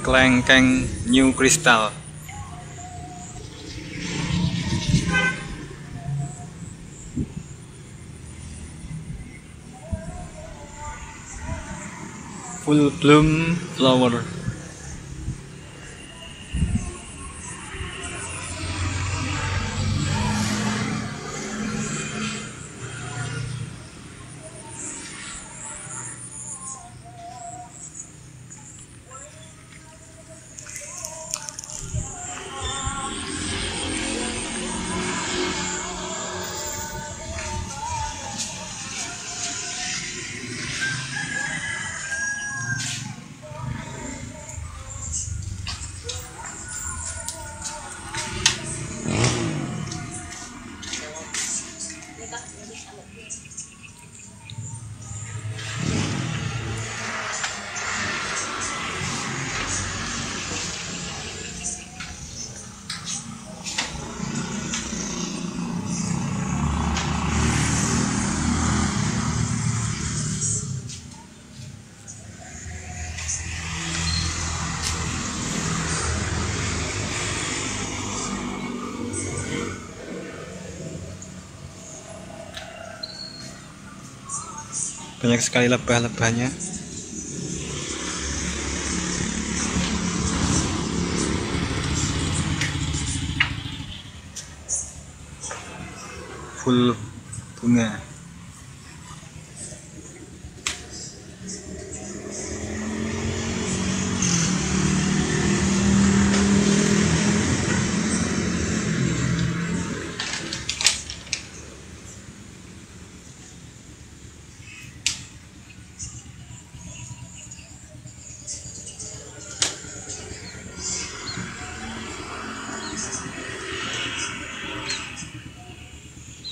kelengkeng new crystal. Full bloom flower I'm a banyak sekali lebah-lebahnya. Full bunga